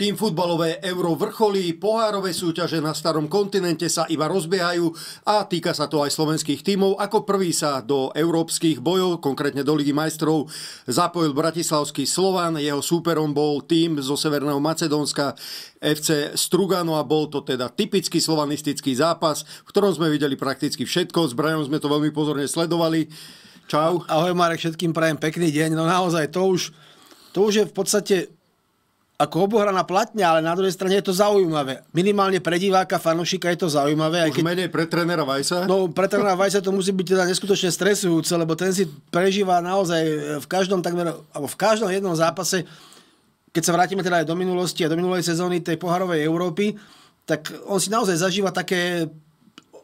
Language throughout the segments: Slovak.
Kým futbalové euro vrcholí, pohárové súťaže na starom kontinente sa iba rozbiehajú a týka sa to aj slovenských tímov. Ako prvý sa do európskych bojov, konkrétne do Ligy majstrov, zapojil bratislavský Slovan. Jeho súperom bol tým zo Severného Macedónska FC Strugano a bol to teda typický slovanistický zápas, v ktorom sme videli prakticky všetko. S Brianom sme to veľmi pozorne sledovali. Čau. Ahoj Marek, všetkým prajem pekný deň. No naozaj, to už, to už je v podstate ako obohraná platňa, ale na druhej strane je to zaujímavé. Minimálne pre diváka, fanúšika je to zaujímavé. Už keď... menej pre trénera Vajsa? No, pre trénera Vajsa to musí byť teda neskutočne stresujúce, lebo ten si prežíva naozaj v každom takmer, alebo v každom jednom zápase, keď sa vrátime teda aj do minulosti a do minulej sezóny tej poharovej Európy, tak on si naozaj zažíva také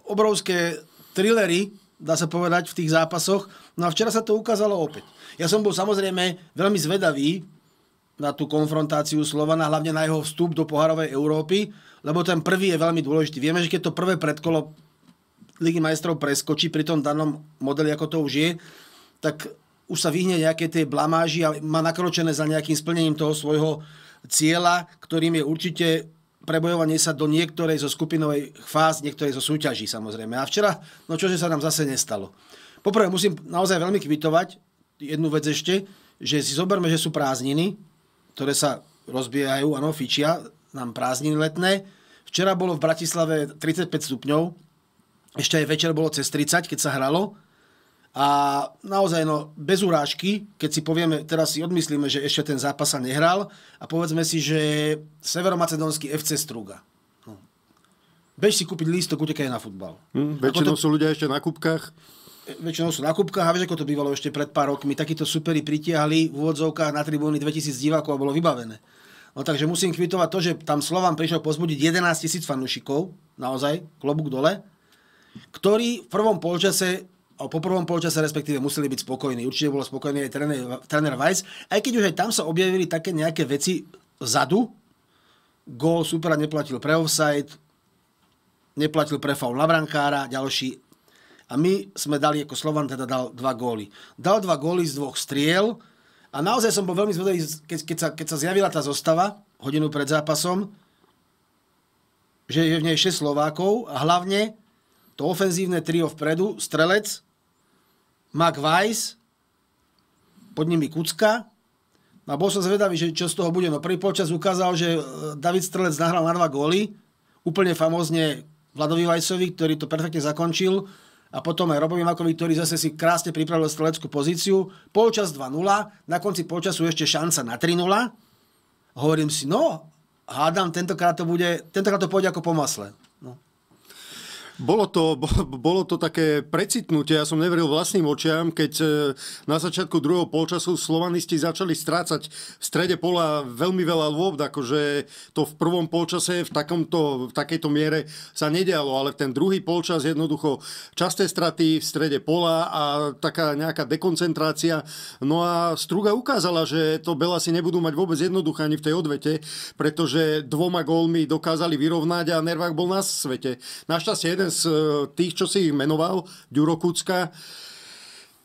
obrovské trillery, dá sa povedať, v tých zápasoch. No a včera sa to ukázalo opäť. Ja som bol samozrejme veľmi zvedavý, na tú konfrontáciu Slovana, hlavne na jeho vstup do poharovej Európy, lebo ten prvý je veľmi dôležitý. Vieme, že keď to prvé predkolo Ligy majstrov preskočí pri tom danom modeli, ako to už je, tak už sa vyhne nejaké tej blamáži a má nakročené za nejakým splnením toho svojho cieľa, ktorým je určite prebojovanie sa do niektorej zo skupinovej fáz, niektorej zo súťaží samozrejme. A včera, no čože sa nám zase nestalo. Poprvé musím naozaj veľmi kvitovať jednu vec ešte, že si zoberme, že sú prázdniny, ktoré sa rozbiehajú, áno, fičia, nám prázdniny letné. Včera bolo v Bratislave 35 stupňov, ešte aj večer bolo cez 30, keď sa hralo. A naozaj, no, bez urážky, keď si povieme, teraz si odmyslíme, že ešte ten zápas sa nehral a povedzme si, že severomacedónsky FC Struga. No. Bež si kúpiť lístok, utekaj na futbal. Hm, väčšinou to... sú ľudia ešte na kúpkach väčšinou sú na kúpkach a vieš, ako to bývalo ešte pred pár rokmi. Takíto superi pritiahli v úvodzovkách na tribúny 2000 divákov a bolo vybavené. No takže musím kvitovať to, že tam Slovan prišiel pozbudiť 11 tisíc fanúšikov, naozaj, klobúk dole, ktorí v prvom polčase a po prvom polčase respektíve museli byť spokojní. Určite bolo spokojný aj tréner, tréner Weiss, aj keď už aj tam sa objavili také nejaké veci vzadu. Gól supera neplatil pre offside, neplatil pre faul na brankára, ďalší a my sme dali, ako Slovan teda dal dva góly. Dal dva góly z dvoch striel a naozaj som bol veľmi zvedavý, keď, keď, sa, keď sa zjavila tá zostava hodinu pred zápasom, že je v nej 6 Slovákov a hlavne to ofenzívne trio vpredu, Strelec, Mac Weiss, pod nimi Kucka. A bol som zvedavý, že čo z toho bude. No prvý počas ukázal, že e, David Strelec nahral na dva góly. Úplne famózne Vladovi Vajsovi, ktorý to perfektne zakončil a potom aj Robovi Makovi, ktorý zase si krásne pripravil streleckú pozíciu. Polčas 2-0, na konci polčasu ešte šanca na 3-0. Hovorím si, no, hádam, tentokrát to, bude, tentokrát to pôjde ako po masle. Bolo to, bolo to také precitnutie, ja som neveril vlastným očiam, keď e, na začiatku druhého polčasu slovanisti začali strácať v strede pola veľmi veľa lôb, akože to v prvom polčase v, takomto, v takejto miere sa nedialo, ale ten druhý polčas jednoducho časté straty v strede pola a taká nejaká dekoncentrácia. No a Struga ukázala, že to Bela si nebudú mať vôbec jednoduché ani v tej odvete, pretože dvoma gólmi dokázali vyrovnať a Nervák bol na svete. Našťastie jeden jeden z e, tých, čo si menoval, Ďuro Kucka,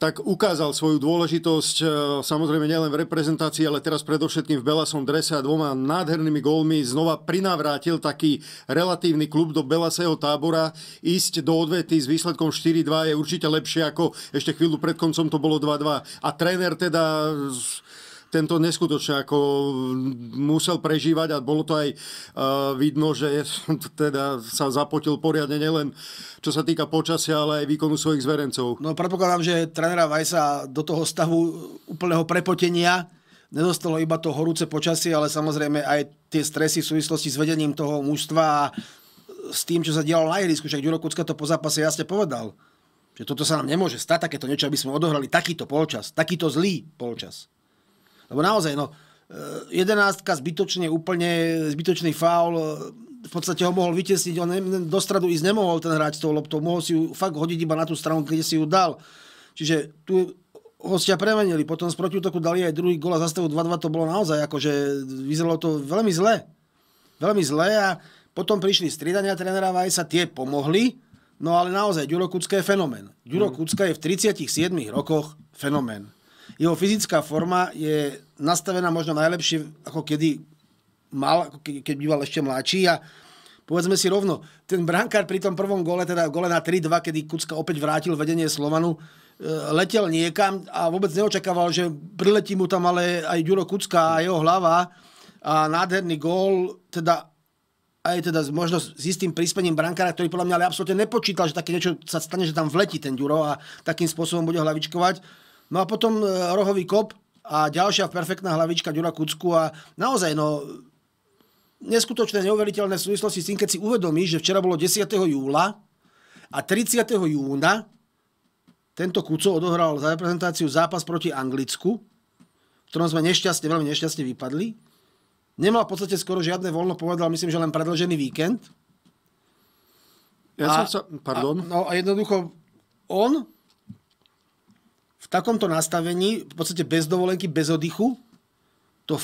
tak ukázal svoju dôležitosť e, samozrejme nielen v reprezentácii, ale teraz predovšetkým v Belasom drese a dvoma nádhernými gólmi znova prinavrátil taký relatívny klub do Belasého tábora. Ísť do odvety s výsledkom 4-2 je určite lepšie ako ešte chvíľu pred koncom to bolo 2-2. A tréner teda tento neskutočne ako musel prežívať a bolo to aj uh, vidno, že teda sa zapotil poriadne nielen čo sa týka počasia, ale aj výkonu svojich zverencov. No predpokladám, že trénera Vajsa do toho stavu úplného prepotenia nedostalo iba to horúce počasie, ale samozrejme aj tie stresy v súvislosti s vedením toho mužstva a s tým, čo sa dialo na ihrisku. Však Ďuro Kucka to po zápase jasne povedal. Že toto sa nám nemôže stať, takéto niečo, aby sme odohrali takýto polčas, takýto zlý polčas. Lebo naozaj, no, e, jedenáctka zbytočne úplne, zbytočný faul, e, v podstate ho mohol vytesniť, on do stradu ísť nemohol ten hráč s tou loptou, mohol si ju fakt hodiť iba na tú stranu, kde si ju dal. Čiže tu hostia premenili, potom z protiútoku dali aj druhý gol a zastavu 2-2, to bolo naozaj akože vyzeralo to veľmi zle. Veľmi zle a potom prišli stridania trénera Vajsa, tie pomohli, no ale naozaj Ďuro Kucka je fenomén. Ďuro mm. Kucka je v 37 rokoch fenomén jeho fyzická forma je nastavená možno najlepšie, ako kedy mal, keď býval ešte mladší a povedzme si rovno, ten brankár pri tom prvom gole, teda gole na 3-2, kedy Kucka opäť vrátil vedenie Slovanu, e, letel niekam a vôbec neočakával, že priletí mu tam ale aj Ďuro Kucka a jeho hlava a nádherný gól, teda aj teda možno s istým príspením brankára, ktorý podľa mňa ale absolútne nepočítal, že také niečo sa stane, že tam vletí ten Ďuro a takým spôsobom bude hlavičkovať. No a potom e, rohový kop a ďalšia perfektná hlavička Ďura Kucku a naozaj, no, neskutočné, neuveriteľné v súvislosti s tým, keď si uvedomíš, že včera bolo 10. júla a 30. júna tento Kuco odohral za reprezentáciu zápas proti Anglicku, v ktorom sme nešťastne, veľmi nešťastne vypadli. Nemal v podstate skoro žiadne voľno, povedal, myslím, že len predlžený víkend. Ja a, som sa... Pardon. A, no a jednoducho on takomto nastavení, v podstate bez dovolenky, bez oddychu, to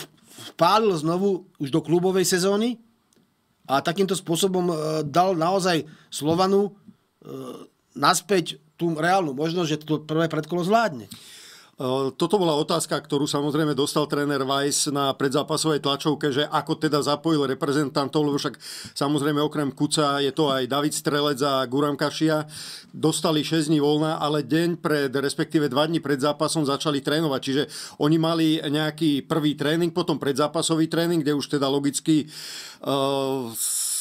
vpálil znovu už do klubovej sezóny a takýmto spôsobom e, dal naozaj Slovanu e, naspäť tú reálnu možnosť, že to prvé predkolo zvládne. Toto bola otázka, ktorú samozrejme dostal tréner Weiss na predzápasovej tlačovke, že ako teda zapojil reprezentantov, lebo však samozrejme okrem Kuca je to aj David Strelec a Guram Kašia. Dostali 6 dní voľna, ale deň pred, respektíve 2 dní pred zápasom začali trénovať. Čiže oni mali nejaký prvý tréning, potom predzápasový tréning, kde už teda logicky uh,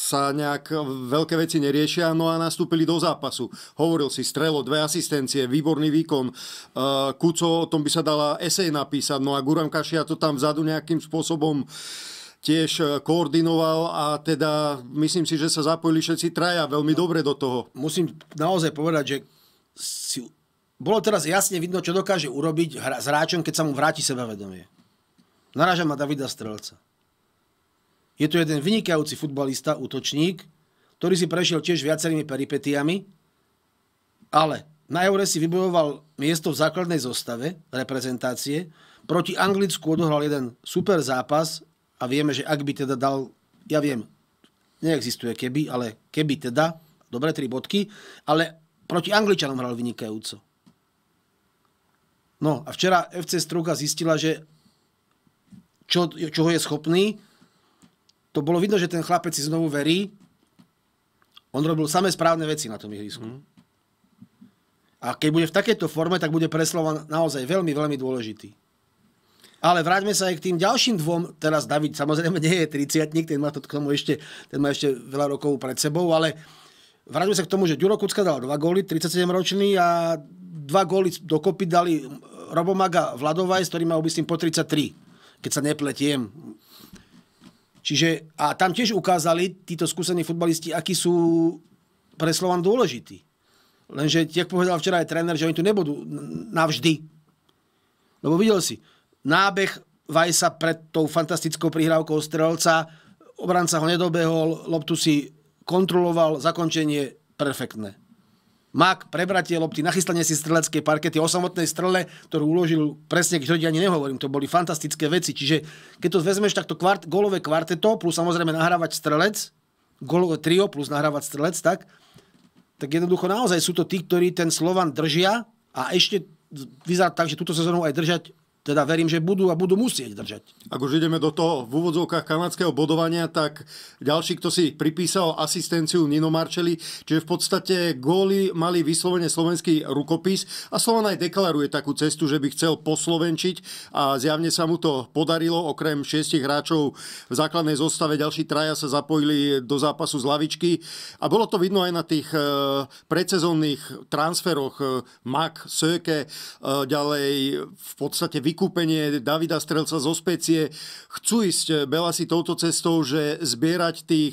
sa nejak veľké veci neriešia, no a nastúpili do zápasu. Hovoril si strelo, dve asistencie, výborný výkon. Uh, Kuco, o tom by sa dala esej napísať, no a Guram Kašia to tam vzadu nejakým spôsobom tiež uh, koordinoval a teda myslím si, že sa zapojili všetci traja veľmi dobre do toho. Musím naozaj povedať, že si, bolo teraz jasne vidno, čo dokáže urobiť hra, s hráčom, keď sa mu vráti sebavedomie. Narážam na Davida Strelca. Je to jeden vynikajúci futbalista, útočník, ktorý si prešiel tiež viacerými peripetiami, ale na Eure si vybojoval miesto v základnej zostave reprezentácie. Proti Anglicku odohral jeden super zápas a vieme, že ak by teda dal, ja viem, neexistuje keby, ale keby teda, dobre, tri bodky, ale proti Angličanom hral vynikajúco. No a včera FC Struga zistila, že čo, čoho je schopný to bolo vidno, že ten chlapec si znovu verí. On robil samé správne veci na tom ihrisku. Mm. A keď bude v takejto forme, tak bude pre Slovan naozaj veľmi, veľmi dôležitý. Ale vráťme sa aj k tým ďalším dvom. Teraz David samozrejme nie je 30 ten má to k tomu ešte, ten má ešte veľa rokov pred sebou, ale vráťme sa k tomu, že Ďuro Kucka dal dva góly, 37 ročný a dva góly dokopy dali Robomaga Vladovaj, s ktorým mal by po 33, keď sa nepletiem. Čiže, a tam tiež ukázali títo skúsení futbalisti, akí sú pre Slovan dôležití. Lenže, jak povedal včera aj tréner, že oni tu nebudú navždy. Lebo videl si, nábeh Vajsa pred tou fantastickou prihrávkou strelca, obranca ho nedobehol, loptu si kontroloval, zakončenie perfektné. Mak, prebratie lopty, nachystanie si streleckej parkety, o samotnej strele, ktorú uložil presne, keď ani nehovorím, to boli fantastické veci. Čiže keď to vezmeš takto kvart, golové kvarteto, plus samozrejme nahrávať strelec, golové trio plus nahrávať strelec, tak, tak jednoducho naozaj sú to tí, ktorí ten Slovan držia a ešte vyzerá tak, že túto sezónu aj držať teda verím, že budú a budú musieť držať. Ak už ideme do toho v úvodzovkách kanadského bodovania, tak ďalší, kto si pripísal asistenciu Nino Marčeli, čiže v podstate góly mali vyslovene slovenský rukopis a Slovan aj deklaruje takú cestu, že by chcel poslovenčiť a zjavne sa mu to podarilo, okrem šiestich hráčov v základnej zostave ďalší traja sa zapojili do zápasu z lavičky a bolo to vidno aj na tých e, predsezónnych transferoch e, Mak, Söke, e, ďalej v podstate vy vykúpenie Davida Strelca zo specie. Chcú ísť eh, Belasi touto cestou, že zbierať tých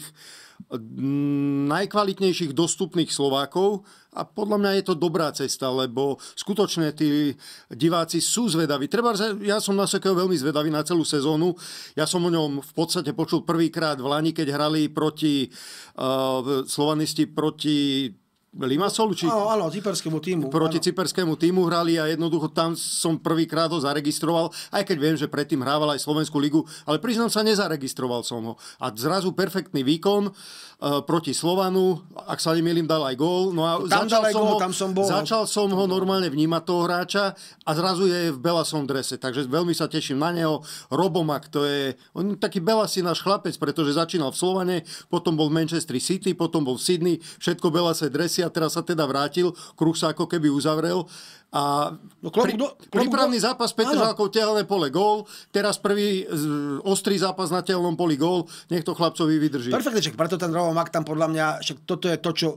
mm, najkvalitnejších dostupných Slovákov a podľa mňa je to dobrá cesta, lebo skutočne tí diváci sú zvedaví. Treba, ja som na Sekeo veľmi zvedavý na celú sezónu. Ja som o ňom v podstate počul prvýkrát v Lani, keď hrali proti uh, slovanisti proti Limassolu? Či... Áno, áno, cyperskému týmu. Proti áno. cyperskému týmu hrali a jednoducho tam som prvýkrát ho zaregistroval, aj keď viem, že predtým hrával aj Slovenskú ligu, ale priznám sa, nezaregistroval som ho. A zrazu perfektný výkon uh, proti Slovanu, ak sa nemýlim, dal aj gól. No a Tam začal som gól, ho, tam som bol. Začal som ho normálne vnímať toho hráča a zrazu je v Belasom drese, takže veľmi sa teším na neho. Robomak, to je on taký Belasi náš chlapec, pretože začínal v Slovane, potom bol v Manchester City, potom bol v Sydney, všetko Belase dresy a teraz sa teda vrátil, kruh sa ako keby uzavrel a No, klobúk pri, do- klobúk prípravný do- zápas Petržalkov tehelné pole gól, teraz prvý z- ostrý zápas na tehelnom poli gól, nech to chlapcovi vydrží. Perfektne, čak, preto ten Robo Mak tam podľa mňa, však toto je to, čo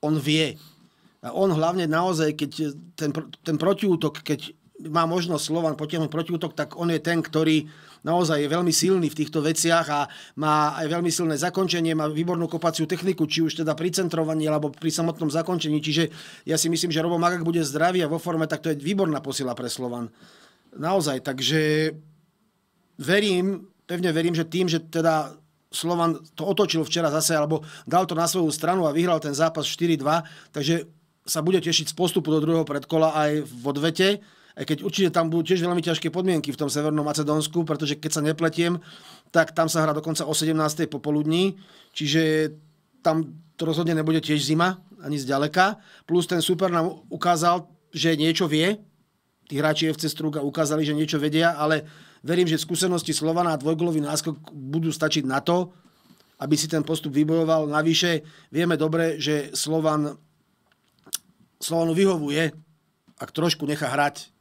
on vie. A on hlavne naozaj, keď ten, ten protiútok, keď má možnosť Slovan potiahnuť protiútok, tak on je ten, ktorý naozaj je veľmi silný v týchto veciach a má aj veľmi silné zakončenie, má výbornú kopaciu techniku, či už teda pri centrovaní alebo pri samotnom zakončení. Čiže ja si myslím, že Robo Magak bude zdravý a vo forme, tak to je výborná posila pre Slovan. Naozaj, takže verím, pevne verím, že tým, že teda Slovan to otočil včera zase, alebo dal to na svoju stranu a vyhral ten zápas 4-2, takže sa bude tešiť z postupu do druhého predkola aj v odvete, aj keď určite tam budú tiež veľmi ťažké podmienky v tom Severnom Macedónsku, pretože keď sa nepletiem, tak tam sa hrá dokonca o 17. popoludní, čiže tam to rozhodne nebude tiež zima, ani zďaleka. Plus ten super nám ukázal, že niečo vie, tí hráči FC Struga ukázali, že niečo vedia, ale verím, že skúsenosti Slovana a dvojgolový náskok budú stačiť na to, aby si ten postup vybojoval. Navyše vieme dobre, že Slovan Slovanu vyhovuje, ak trošku nechá hrať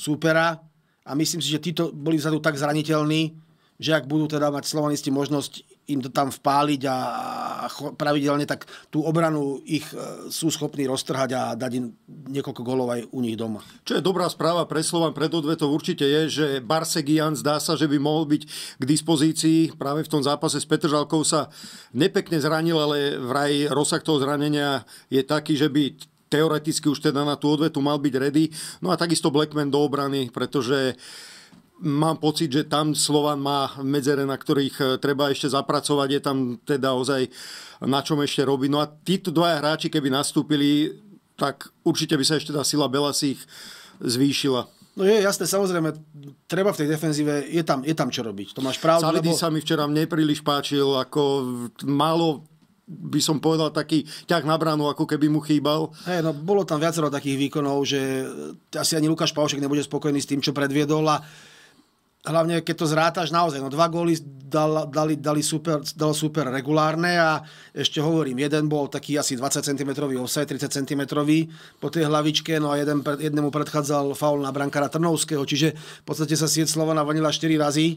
súpera a myslím si, že títo boli vzadu tak zraniteľní, že ak budú teda mať slovanisti možnosť im to tam vpáliť a pravidelne, tak tú obranu ich e, sú schopní roztrhať a dať im niekoľko golov aj u nich doma. Čo je dobrá správa pre Slovan pred odvetou určite je, že Barsegian zdá sa, že by mohol byť k dispozícii. Práve v tom zápase s Petržalkou sa nepekne zranil, ale vraj rozsah toho zranenia je taký, že by teoreticky už teda na tú odvetu mal byť ready. No a takisto Blackman do obrany, pretože mám pocit, že tam Slovan má medzere, na ktorých e, treba ešte zapracovať. Je tam teda ozaj na čom ešte robiť. No a títo dvaja hráči, keby nastúpili, tak určite by sa ešte tá sila Belasích zvýšila. No je jasné, samozrejme, treba v tej defenzíve, je tam, je tam čo robiť. To máš pravdu, lebo... sa mi včera nepríliš páčil, ako málo by som povedal taký ťah na bránu, ako keby mu chýbal. Hej, no bolo tam viacero takých výkonov, že asi ani Lukáš Paušek nebude spokojný s tým, čo predviedol a hlavne keď to zrátaš naozaj, no dva góly dal, dali, dali super, dal super regulárne a ešte hovorím, jeden bol taký asi 20 cm offside, 30 cm po tej hlavičke, no a jeden, jednému predchádzal faul na brankára Trnovského, čiže v podstate sa sieť Slovana vanila 4 razy,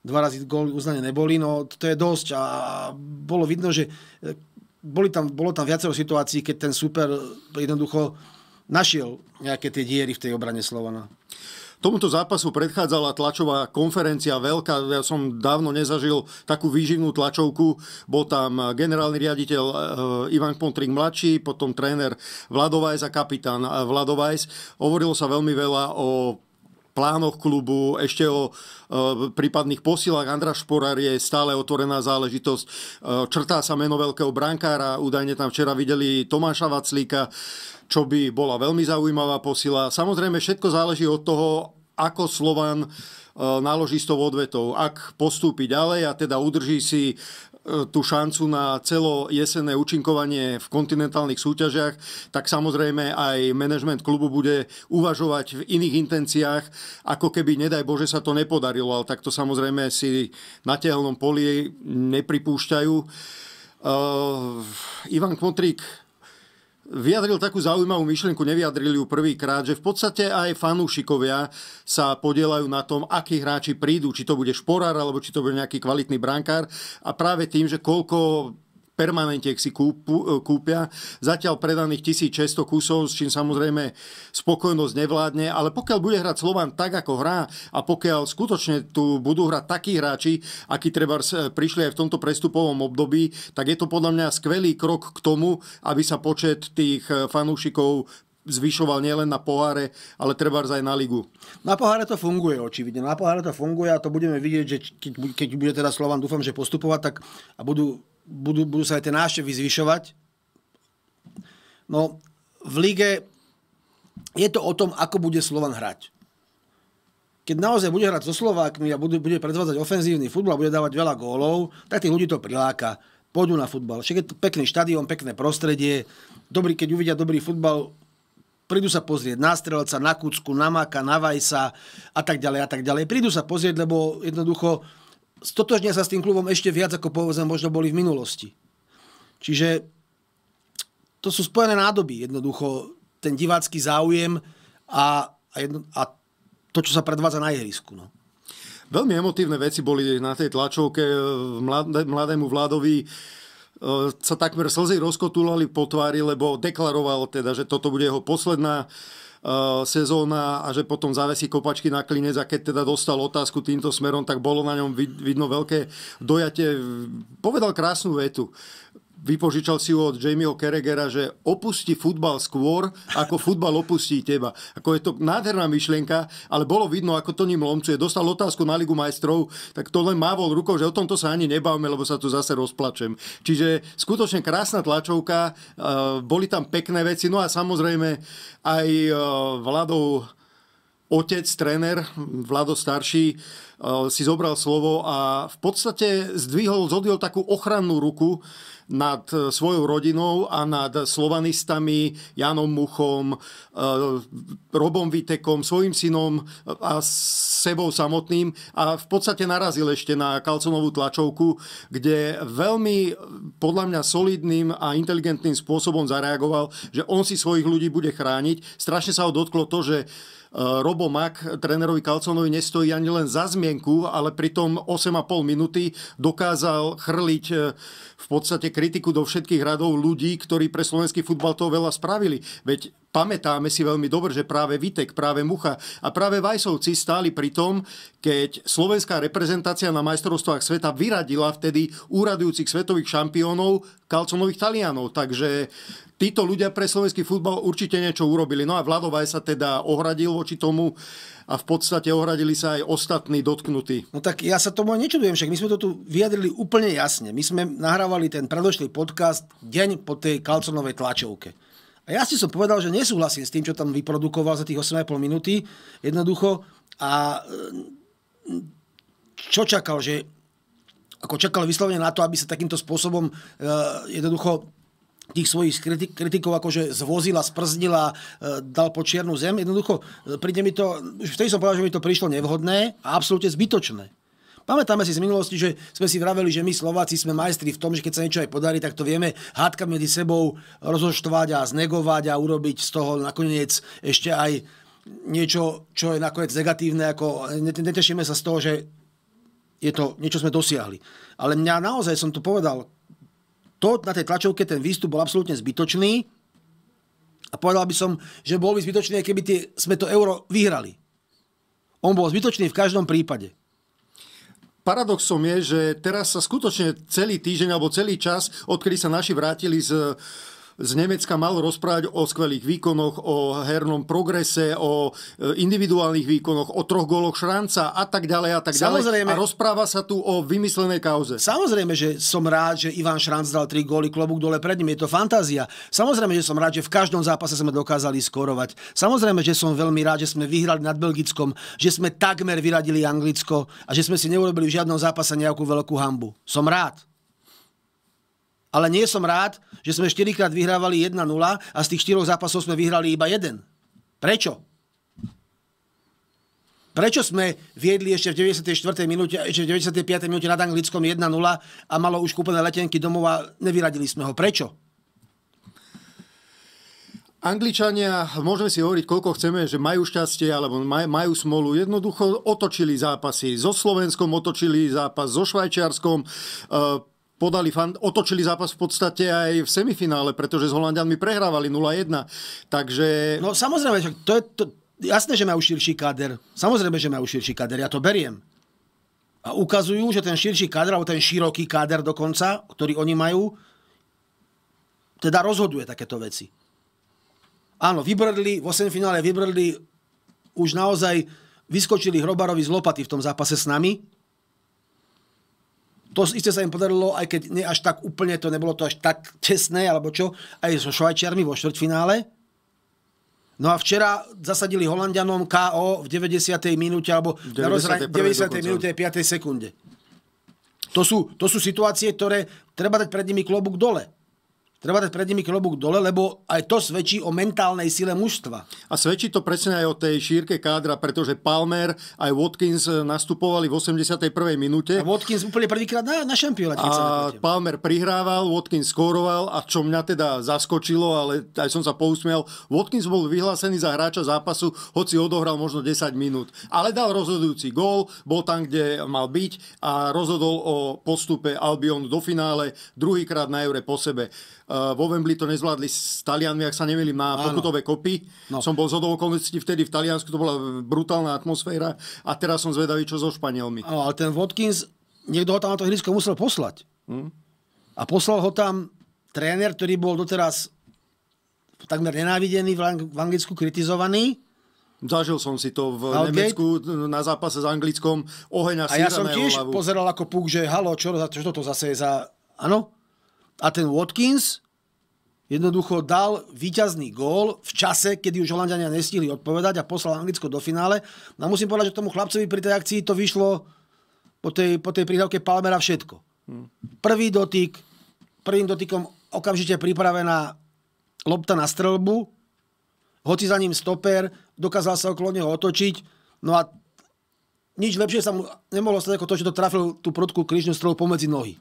dva razy gól uznanie neboli, no to je dosť a bolo vidno, že e, boli tam, bolo tam viacero situácií, keď ten super jednoducho našiel nejaké tie diery v tej obrane Slovana. Tomuto zápasu predchádzala tlačová konferencia veľká. Ja som dávno nezažil takú výživnú tlačovku. Bol tam generálny riaditeľ eh, Ivan Pontrik mladší, potom tréner Vladovajs a kapitán eh, Vladovajs. Hovorilo sa veľmi veľa o plánoch klubu, ešte o e, prípadných posilách. Andra Šporár je stále otvorená záležitosť. E, črtá sa meno veľkého brankára, údajne tam včera videli Tomáša Vaclíka, čo by bola veľmi zaujímavá posila. Samozrejme, všetko záleží od toho, ako Slovan e, naloží s tou odvetou. Ak postúpi ďalej a teda udrží si tú šancu na celo jesenné účinkovanie v kontinentálnych súťažiach, tak samozrejme aj manažment klubu bude uvažovať v iných intenciách, ako keby, nedaj Bože, sa to nepodarilo, ale tak to samozrejme si na tehelnom poli nepripúšťajú. Uh, Ivan Kmotrík vyjadril takú zaujímavú myšlienku, nevyjadrili ju prvýkrát, že v podstate aj fanúšikovia sa podielajú na tom, akí hráči prídu, či to bude šporár, alebo či to bude nejaký kvalitný brankár. A práve tým, že koľko permanentiek si kúpu, kúpia. Zatiaľ predaných 1600 kusov, s čím samozrejme spokojnosť nevládne, ale pokiaľ bude hrať Slovan tak, ako hrá a pokiaľ skutočne tu budú hrať takí hráči, akí treba prišli aj v tomto prestupovom období, tak je to podľa mňa skvelý krok k tomu, aby sa počet tých fanúšikov zvyšoval nielen na poháre, ale treba aj na ligu. Na poháre to funguje očividne. Na poháre to funguje a to budeme vidieť, že keď, keď bude teda Slovan, dúfam, že postupovať, tak a budú, budú, budú sa aj tie návštevy zvyšovať. No, v lige je to o tom, ako bude Slovan hrať. Keď naozaj bude hrať so Slovákmi a bude, bude predvádzať ofenzívny futbal bude dávať veľa gólov, tak tých ľudí to priláka. Pôjdu na futbal. Však je to pekný štadión, pekné prostredie. Dobrý, keď uvidia dobrý futbal, prídu sa pozrieť na Strelca, na Kucku, na Maka, na Vajsa a tak ďalej a tak ďalej. Prídu sa pozrieť, lebo jednoducho stotožnia sa s tým klubom ešte viac, ako povedzme možno boli v minulosti. Čiže to sú spojené nádoby. Jednoducho ten divácky záujem a, a, jedno, a to, čo sa predvádza na ihrisku. No. Veľmi emotívne veci boli na tej tlačovke mladému vládovi sa takmer slzy rozkotulali po tvári, lebo deklaroval teda, že toto bude jeho posledná sezóna a že potom zavesí kopačky na klinec a keď teda dostal otázku týmto smerom, tak bolo na ňom vidno veľké dojate. Povedal krásnu vetu vypožičal si ho od Jamieho Carragera, že opustí futbal skôr, ako futbal opustí teba. Ako je to nádherná myšlienka, ale bolo vidno, ako to ním lomcuje. Dostal otázku na Ligu majstrov, tak to len mávol rukou, že o tomto sa ani nebavme, lebo sa tu zase rozplačem. Čiže skutočne krásna tlačovka, boli tam pekné veci, no a samozrejme aj Vladov otec, tréner, Vlado starší, si zobral slovo a v podstate zdvihol, zodvihol takú ochrannú ruku nad e, svojou rodinou a nad slovanistami Janom Muchom, e, Robom Vitekom, svojim synom a sebou samotným a v podstate narazil ešte na Kalconovú tlačovku, kde veľmi podľa mňa solidným a inteligentným spôsobom zareagoval, že on si svojich ľudí bude chrániť. Strašne sa ho dotklo to, že Eh, Robo Mak, trénerovi Kalconovi, nestojí ani len za zmienku, ale pritom 8,5 minúty dokázal chrliť eh, v podstate kritiku do všetkých radov ľudí, ktorí pre slovenský futbal toho veľa spravili. Veď pamätáme si veľmi dobre, že práve Vitek, práve Mucha a práve Vajsovci stáli pri tom, keď slovenská reprezentácia na majstrovstvách sveta vyradila vtedy úradujúcich svetových šampiónov Kalconových Talianov. Takže títo ľudia pre slovenský futbal určite niečo urobili. No a Vladovaj sa teda ohradil voči tomu a v podstate ohradili sa aj ostatní dotknutí. No tak ja sa tomu nečudujem, však my sme to tu vyjadrili úplne jasne. My sme nahrávali ten predošlý podcast deň po tej Kalconovej tlačovke. A ja si som povedal, že nesúhlasím s tým, čo tam vyprodukoval za tých 8,5 minúty. Jednoducho. A čo čakal, že ako čakal vyslovene na to, aby sa takýmto spôsobom uh, jednoducho tých svojich kritikov akože zvozila, sprznila, e, dal po čiernu zem. Jednoducho, e, príde mi to, už vtedy som povedal, že mi to prišlo nevhodné a absolútne zbytočné. Pamätáme si z minulosti, že sme si vraveli, že my Slováci sme majstri v tom, že keď sa niečo aj podarí, tak to vieme hádkami medzi sebou rozoštvať a znegovať a urobiť z toho nakoniec ešte aj niečo, čo je nakoniec negatívne. Ako, netešíme sa z toho, že je to, niečo sme dosiahli. Ale mňa naozaj, som to povedal, to na tej tlačovke, ten výstup bol absolútne zbytočný a povedal by som, že bol by zbytočný, keby tie, sme to euro vyhrali. On bol zbytočný v každom prípade. Paradoxom je, že teraz sa skutočne celý týždeň alebo celý čas, odkedy sa naši vrátili z z Nemecka mal rozprávať o skvelých výkonoch, o hernom progrese, o e, individuálnych výkonoch, o troch góloch Šranca a tak ďalej a tak ďalej. A rozpráva sa tu o vymyslenej kauze. Samozrejme, že som rád, že Ivan Šranc dal tri góly, klobúk dole pred ním. Je to fantázia. Samozrejme, že som rád, že v každom zápase sme dokázali skorovať. Samozrejme, že som veľmi rád, že sme vyhrali nad Belgickom, že sme takmer vyradili Anglicko a že sme si neurobili v žiadnom zápase nejakú veľkú hambu. Som rád ale nie som rád, že sme 4 krát vyhrávali 1-0 a z tých 4 zápasov sme vyhrali iba jeden. Prečo? Prečo sme viedli ešte v 94. minúte, ešte v 95. minúte nad Anglickom 1-0 a malo už kúpené letenky domov a nevyradili sme ho? Prečo? Angličania, môžeme si hovoriť, koľko chceme, že majú šťastie alebo majú smolu. Jednoducho otočili zápasy. So Slovenskom otočili zápas, so Švajčiarskom. Uh, podali fan, otočili zápas v podstate aj v semifinále, pretože s Holandianmi prehrávali 0-1. Takže... No samozrejme, to je to, jasné, že majú širší káder. Samozrejme, že majú širší káder, ja to beriem. A ukazujú, že ten širší káder, alebo ten široký káder dokonca, ktorý oni majú, teda rozhoduje takéto veci. Áno, vybrdli, v 8 finále vybrdli, už naozaj vyskočili Hrobarovi z lopaty v tom zápase s nami, To isté sa im podarilo, aj keď nie až tak úplne, to nebolo to až tak tesné, alebo čo, aj so Švajčiarmi vo štvrťfinále. No a včera zasadili Holandianom KO v 90. minúte, alebo 91. 90. dokonca. minúte 5. sekunde. To sú, to sú situácie, ktoré treba dať pred nimi klobúk dole. Treba dať pred nimi klobúk dole, lebo aj to svedčí o mentálnej sile mužstva. A svedčí to presne aj o tej šírke kádra, pretože Palmer aj Watkins nastupovali v 81. minúte. A Watkins úplne prvýkrát na, na sa A. Palmer prihrával, Watkins skóroval a čo mňa teda zaskočilo, ale aj som sa pousmiel, Watkins bol vyhlásený za hráča zápasu, hoci odohral možno 10 minút. Ale dal rozhodujúci gól, bol tam, kde mal byť a rozhodol o postupe Albion do finále druhýkrát na Eure po sebe. Vo Wembley to nezvládli s Talianmi, ak sa nemýlim, na pokutové kopy. No. Som bol z okolností vtedy v Taliansku, to bola brutálna atmosféra a teraz som zvedavý, čo so Španielmi. Áno, ale ten Watkins, niekto ho tam na to ihrisko musel poslať. A poslal ho tam tréner, ktorý bol doteraz takmer nenávidený, v Ang- v Anglicku kritizovaný. Zažil som si to v Southgate? Nemecku na zápase s Anglickom. Oheň a A ja som tiež hlavu. pozeral ako puk, že halo, čo, čo toto zase je za... Áno? A ten Watkins jednoducho dal víťazný gól v čase, kedy už Holandiania nestihli odpovedať a poslal Anglicko do finále. No a musím povedať, že tomu chlapcovi pri tej akcii to vyšlo po tej, po tej prihrávke Palmera všetko. Prvý dotyk, prvým dotykom okamžite pripravená lopta na strelbu, hoci za ním stoper, dokázal sa okolo neho otočiť, no a nič lepšie sa mu nemohlo stať ako to, že to trafil tú prudkú krížnu strelu pomedzi nohy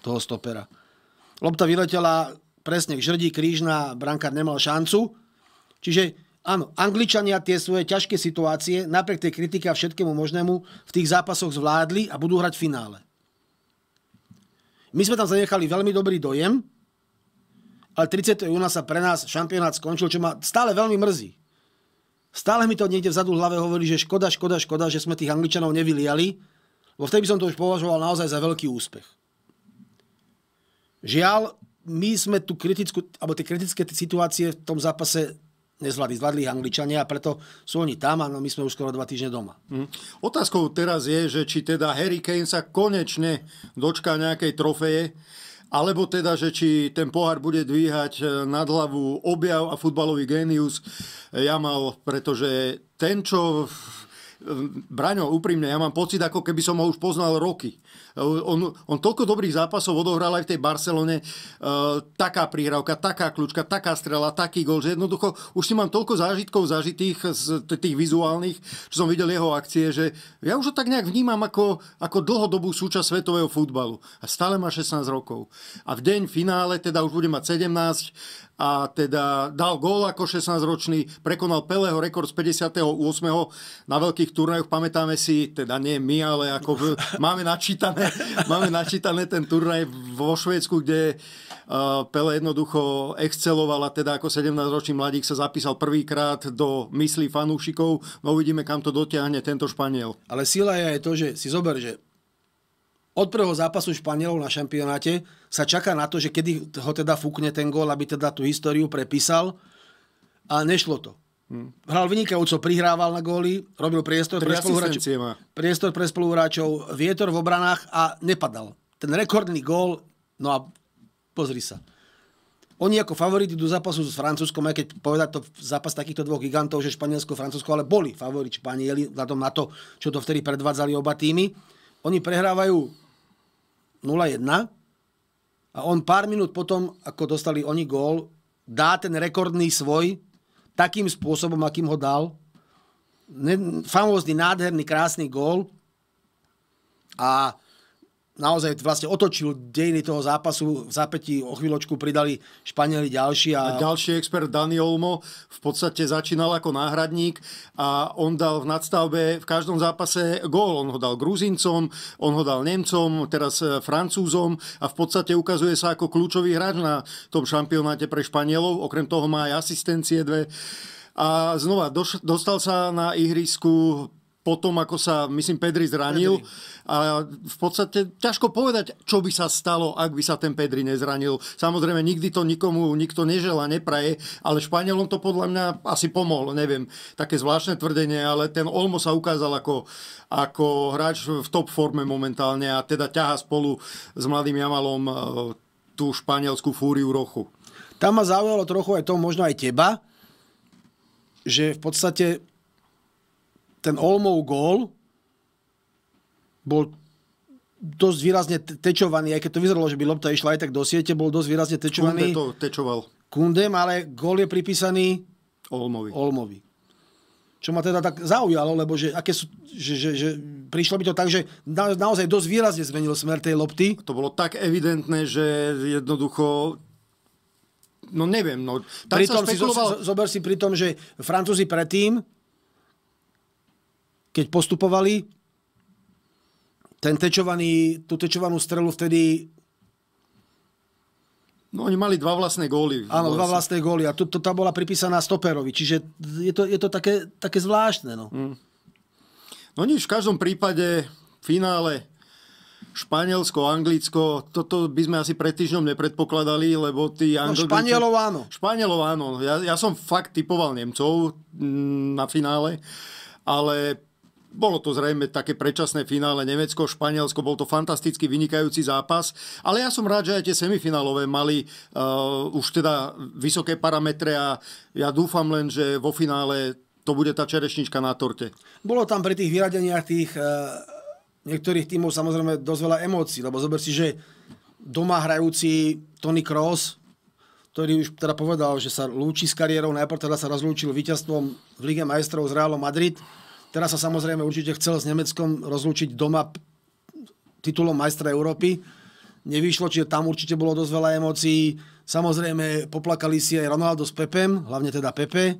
toho stopera. Lopta vyletela presne k žrdí krížna, brankár nemal šancu. Čiže áno, Angličania tie svoje ťažké situácie, napriek tej kritike a všetkému možnému, v tých zápasoch zvládli a budú hrať v finále. My sme tam zanechali veľmi dobrý dojem, ale 30. júna sa pre nás šampionát skončil, čo ma stále veľmi mrzí. Stále mi to niekde vzadu v hlave hovorí, že škoda, škoda, škoda, že sme tých Angličanov nevyliali, lebo vtedy by som to už považoval naozaj za veľký úspech. Žiaľ, my sme tu kritickú, alebo tie kritické situácie v tom zápase nezvládli. Zvládli ich Angličania a preto sú oni tam a no my sme už skoro dva týždne doma. Hm. Otázkou teraz je, že či teda Harry Kane sa konečne dočká nejakej trofeje, alebo teda, že či ten pohár bude dvíhať e, nad hlavu objav a futbalový génius Jamal, pretože ten, čo Braňo, úprimne, ja mám pocit, ako keby som ho už poznal roky. On, on toľko dobrých zápasov odohral aj v tej Barcelone. Uh, taká príhrávka, taká kľúčka, taká strela, taký gol, že jednoducho už si mám toľko zážitkov zažitých z tých vizuálnych, že som videl jeho akcie, že ja už ho tak nejak vnímam ako, ako dlhodobú súčasť svetového futbalu. A stále má 16 rokov. A v deň finále teda už bude mať 17 a teda dal gól ako 16-ročný, prekonal Peleho rekord z 58. na veľkých turnajoch. Pamätáme si, teda nie my, ale ako v, máme načítané, máme načítané ten turnaj vo Švédsku, kde uh, Pele jednoducho exceloval a teda ako 17-ročný mladík sa zapísal prvýkrát do myslí fanúšikov. No uvidíme, kam to dotiahne tento Španiel. Ale sila je aj to, že si zober, že od prvého zápasu Španielov na šampionáte sa čaká na to, že kedy ho teda fúkne ten gól, aby teda tú históriu prepísal a nešlo to. Hral vynikajúco, prihrával na góly, robil priestor pre, spoluhráčov, priestor pre spoluhráčov, vietor v obranách a nepadal. Ten rekordný gól, no a pozri sa. Oni ako favoriti do zápasu s Francúzskom, aj keď povedať to zápas takýchto dvoch gigantov, že Španielsko, Francúzsko, ale boli favoriti Španieli, vzhľadom na to, čo to vtedy predvádzali oba týmy. Oni prehrávajú 0-1 a on pár minút potom, ako dostali oni gól, dá ten rekordný svoj takým spôsobom, akým ho dal. Famózny, nádherný, krásny gól a naozaj vlastne otočil dejiny toho zápasu. V zápätí o chvíľočku pridali Španieli ďalší. A A, ďalší expert Dani Olmo v podstate začínal ako náhradník a on dal v nadstavbe v každom zápase gól. On ho dal Gruzincom, on ho dal Nemcom, teraz e, Francúzom a v podstate ukazuje sa ako kľúčový hráč na tom šampionáte pre Španielov. Okrem toho má aj asistencie dve. A znova dostal sa na ihrisku potom, ako sa, myslím, Pedri zranil. Pedri. A v podstate ťažko povedať, čo by sa stalo, ak by sa ten Pedri nezranil. Samozrejme, nikdy to nikomu nikto nežela, nepraje, ale Španielom to podľa mňa asi pomohlo, neviem, také zvláštne tvrdenie, ale ten Olmo sa ukázal ako, ako hráč v top forme momentálne a teda ťaha spolu s mladým Jamalom e, tú španielskú fúriu rochu. Tam ma zaujalo trochu aj to, možno aj teba, že v podstate ten Olmov gól bol dosť výrazne tečovaný, aj keď to vyzeralo, že by lopta išla aj tak do siete, bol dosť výrazne tečovaný. Kunde to tečoval. Kundem, ale gól je pripísaný Olmovi. Olmovi. Čo ma teda tak zaujalo, lebo že, aké sú, že, že, že prišlo by to tak, že na, naozaj dosť výrazne zmenil smer tej lopty. To bolo tak evidentné, že jednoducho no neviem, no tam pritom sa špekuloval... si, zober si pri tom, že Francúzi predtým keď postupovali, ten tečovaný, tú tečovanú strelu vtedy No oni mali dva vlastné góly. Áno, dva vlastné góly a to, to, tá bola pripísaná stoperovi, čiže je to, je to také, také zvláštne. No. Mm. no nič, v každom prípade v finále Španielsko, Anglicko, toto by sme asi pred týždňom nepredpokladali, lebo tí no, Španielov áno. Španielov áno. Ja, ja som fakt typoval Nemcov mm, na finále, ale bolo to zrejme také predčasné finále Nemecko, Španielsko, bol to fantasticky vynikajúci zápas, ale ja som rád, že aj tie semifinálové mali uh, už teda vysoké parametre a ja dúfam len, že vo finále to bude tá čerešnička na torte. Bolo tam pri tých vyradeniach tých uh, niektorých tímov samozrejme dosť veľa emócií, lebo zober si, že doma hrajúci Tony Kroos, ktorý už teda povedal, že sa lúči s kariérou, najprv teda sa rozlúčil víťazstvom v Lige majstrov z Realom Madrid, Teraz sa samozrejme určite chcel s Nemeckom rozlúčiť doma titulom majstra Európy. Nevyšlo, čiže tam určite bolo dosť veľa emócií. Samozrejme, poplakali si aj Ronaldo s Pepem, hlavne teda Pepe.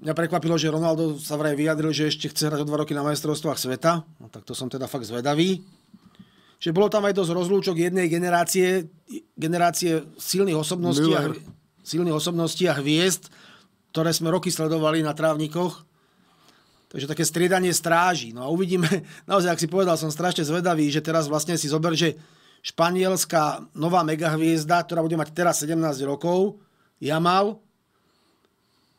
Mňa prekvapilo, že Ronaldo sa vraj vyjadril, že ešte chce hrať o dva roky na majstrovstvách sveta. No, tak to som teda fakt zvedavý. Čiže bolo tam aj dosť rozlúčok jednej generácie, generácie silných osobností, a, silných osobností a hviezd, ktoré sme roky sledovali na trávnikoch. Takže také striedanie stráži. No a uvidíme, naozaj, ak si povedal, som strašne zvedavý, že teraz vlastne si zober, že španielská nová megahviezda, ktorá bude mať teraz 17 rokov, Jamal,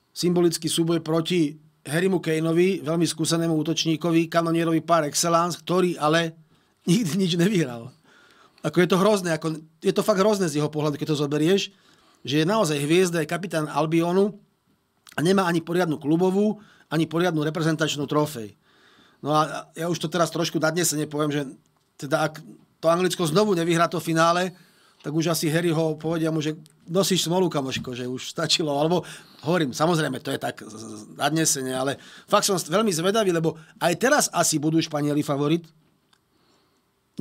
symbolický súboj proti Harrymu Kaneovi, veľmi skúsenému útočníkovi, kanonierovi par excellence, ktorý ale nikdy nič nevyhral. Ako je to hrozné, ako, je to fakt hrozné z jeho pohľadu, keď to zoberieš, že je naozaj hviezda, je kapitán Albionu a nemá ani poriadnu klubovú, ani poriadnu reprezentačnú trofej. No a ja už to teraz trošku nadnesene poviem, že teda ak to Anglicko znovu nevyhrá to finále, tak už asi Harry ho povedia mu, že nosíš smolu, kamoško, že už stačilo. Alebo hovorím, samozrejme, to je tak nadnesenie, ale fakt som veľmi zvedavý, lebo aj teraz asi budú Španieli favorit,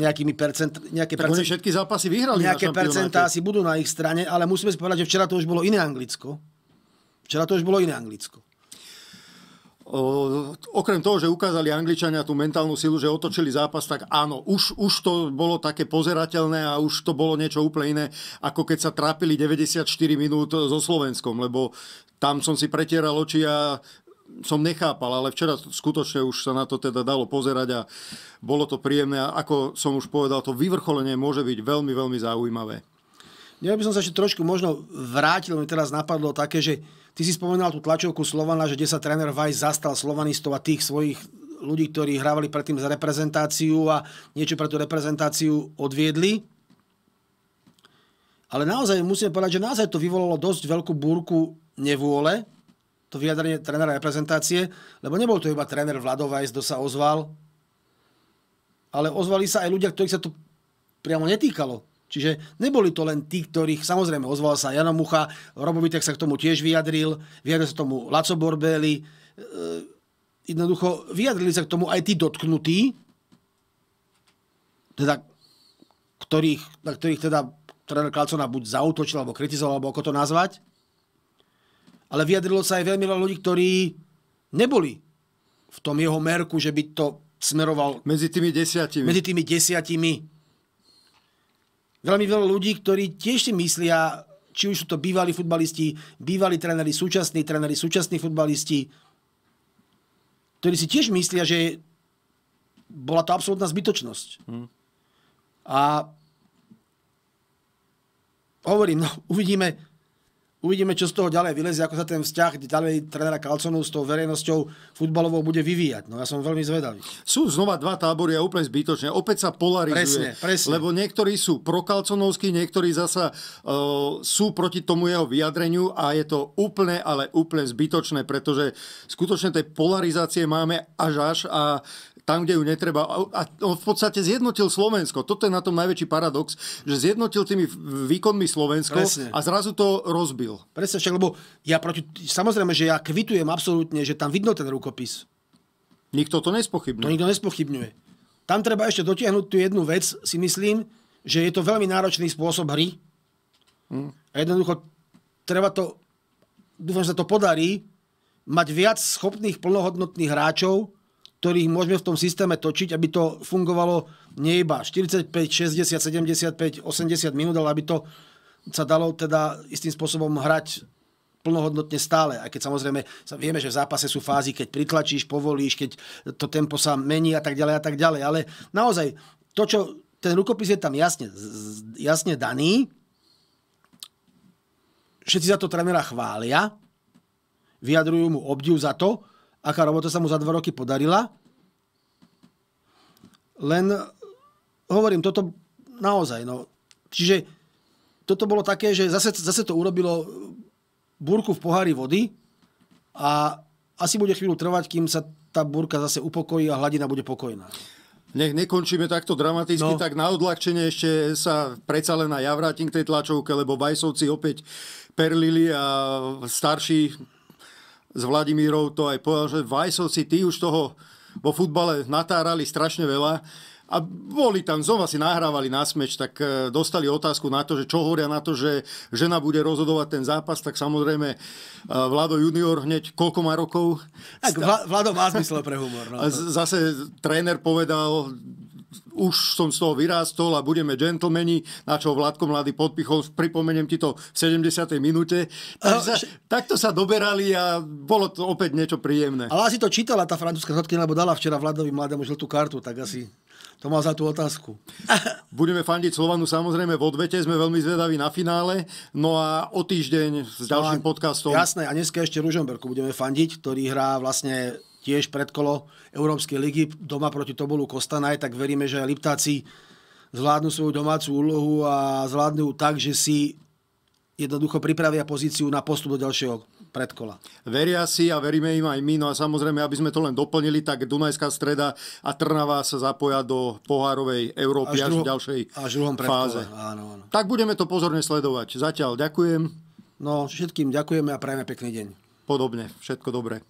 nejakými percent, nejaké tak percent, všetky zápasy vyhrali Nejaké percentá asi budú na ich strane, ale musíme si povedať, že včera to už bolo iné Anglicko. Včera to už bolo iné Anglicko okrem toho, že ukázali Angličania tú mentálnu silu, že otočili zápas, tak áno, už, už to bolo také pozerateľné a už to bolo niečo úplne iné, ako keď sa trápili 94 minút so Slovenskom, lebo tam som si pretieral oči a som nechápal, ale včera skutočne už sa na to teda dalo pozerať a bolo to príjemné a ako som už povedal, to vyvrcholenie môže byť veľmi, veľmi zaujímavé. Ja by som sa ešte trošku možno vrátil, mi teraz napadlo také, že Ty si spomenal tú tlačovku Slovana, že kde sa tréner Vajs zastal slovanistov a tých svojich ľudí, ktorí hrávali predtým za reprezentáciu a niečo pre tú reprezentáciu odviedli. Ale naozaj musím povedať, že naozaj to vyvolalo dosť veľkú búrku nevôle, to vyjadrenie trénera reprezentácie, lebo nebol to iba tréner Vlado Vajs, kto sa ozval, ale ozvali sa aj ľudia, ktorých sa to priamo netýkalo. Čiže neboli to len tí, ktorých, samozrejme, ozval sa Jano Mucha, Robovitek sa k tomu tiež vyjadril, vyjadril sa tomu Laco Borbeli, e, jednoducho vyjadrili sa k tomu aj tí dotknutí, teda, ktorých, na ktorých teda tréner Kalcona buď zautočil, alebo kritizoval, alebo ako to nazvať. Ale vyjadrilo sa aj veľmi veľa ľudí, ktorí neboli v tom jeho merku, že by to smeroval... Medzi tými desiatimi. Medzi tými desiatimi veľmi veľa ľudí, ktorí tiež si myslia, či už sú to bývalí futbalisti, bývalí tréneri, súčasní tréneri, súčasní futbalisti, ktorí si tiež myslia, že bola to absolútna zbytočnosť. Hmm. A hovorím, no, uvidíme, Uvidíme, čo z toho ďalej vylezie, ako sa ten vzťah ďalej trénera Kalconu s tou verejnosťou futbalovou bude vyvíjať. No ja som veľmi zvedavý. Sú znova dva tábory a úplne zbytočne. Opäť sa polarizuje. Presne, presne. Lebo niektorí sú prokalconovskí, niektorí zasa uh, sú proti tomu jeho vyjadreniu a je to úplne, ale úplne zbytočné, pretože skutočne tej polarizácie máme až až a tam, kde ju netreba. A on v podstate zjednotil Slovensko. Toto je na tom najväčší paradox, že zjednotil tými výkonmi Slovensko Presne. a zrazu to rozbil. Presne, však, lebo ja proti, samozrejme, že ja kvitujem absolútne, že tam vidno ten rukopis. Nikto to nespochybňuje. To nikto nespochybňuje. Tam treba ešte dotiahnuť tú jednu vec, si myslím, že je to veľmi náročný spôsob hry. Hmm. A jednoducho treba to, dúfam, že sa to podarí, mať viac schopných plnohodnotných hráčov, ktorých môžeme v tom systéme točiť, aby to fungovalo nie iba 45, 60, 75, 80 minút, ale aby to sa dalo teda istým spôsobom hrať plnohodnotne stále. Aj keď samozrejme vieme, že v zápase sú fázy, keď pritlačíš, povolíš, keď to tempo sa mení a tak ďalej a tak ďalej. Ale naozaj to, čo ten rukopis je tam jasne, jasne daný, všetci za to trénera chvália, vyjadrujú mu obdiv za to, aká robota sa mu za dva roky podarila. Len hovorím, toto naozaj, no. Čiže toto bolo také, že zase, zase to urobilo búrku v pohári vody a asi bude chvíľu trvať, kým sa tá búrka zase upokojí a hladina bude pokojná. Nech nekončíme takto dramaticky, no. tak na odľahčenie ešte sa predsa len aj ja vrátim k tej tlačovke, lebo Bajsovci opäť perlili a starší s Vladimírov to aj povedal, že Vajsovci, tí už toho vo futbale natárali strašne veľa a boli tam, znova si nahrávali na smeč, tak e, dostali otázku na to, že čo hovoria na to, že žena bude rozhodovať ten zápas, tak samozrejme e, Vlado junior hneď koľko má rokov? Tak Vlado má zmysel pre humor. No. Zase tréner povedal, už som z toho vyrástol a budeme džentlmeni, na čo Vládko Mladý podpichol, pripomeniem ti to v 70. minúte. Takže sa, takto sa doberali a bolo to opäť niečo príjemné. Ale asi to čítala tá francúzska schodkyňa, lebo dala včera Vladovi Mladému žltú kartu, tak asi to mal za tú otázku. Budeme fandiť Slovanu samozrejme v odvete, sme veľmi zvedaví na finále. No a o týždeň s ďalším podcastom. Jasné, a dneska ešte Ružomberku budeme fandiť, ktorý hrá vlastne tiež predkolo Európskej ligy doma proti Tobolu Kostanaj, tak veríme, že aj Liptáci zvládnu svoju domácu úlohu a zvládnu tak, že si jednoducho pripravia pozíciu na postup do ďalšieho predkola. Veria si a veríme im aj my. No a samozrejme, aby sme to len doplnili, tak Dunajská streda a Trnava sa zapoja do pohárovej Európy až, druho, až v ďalšej až fáze. Áno, áno. Tak budeme to pozorne sledovať. Zatiaľ ďakujem. No, všetkým ďakujeme a prajeme pekný deň. Podobne. Všetko dobré.